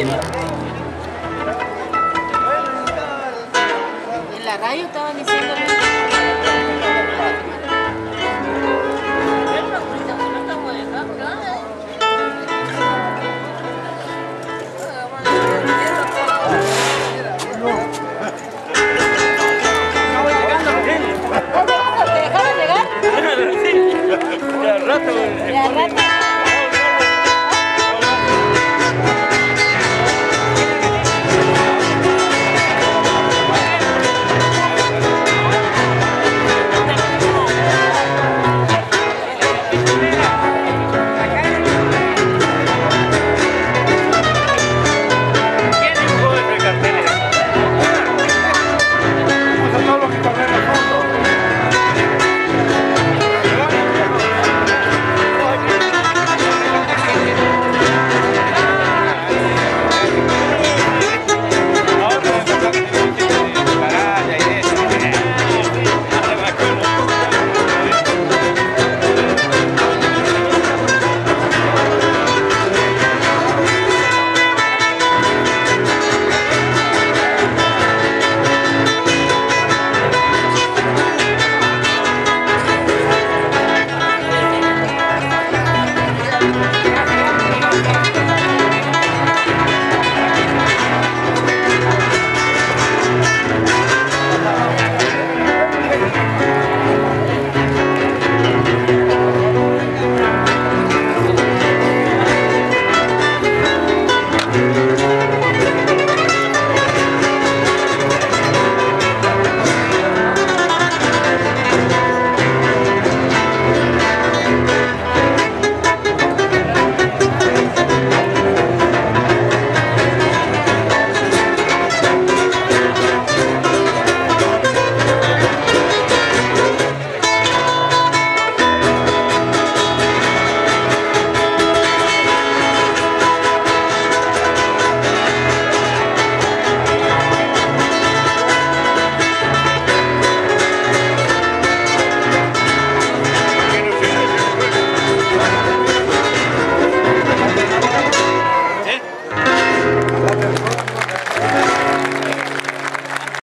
En la radio estaban diciendo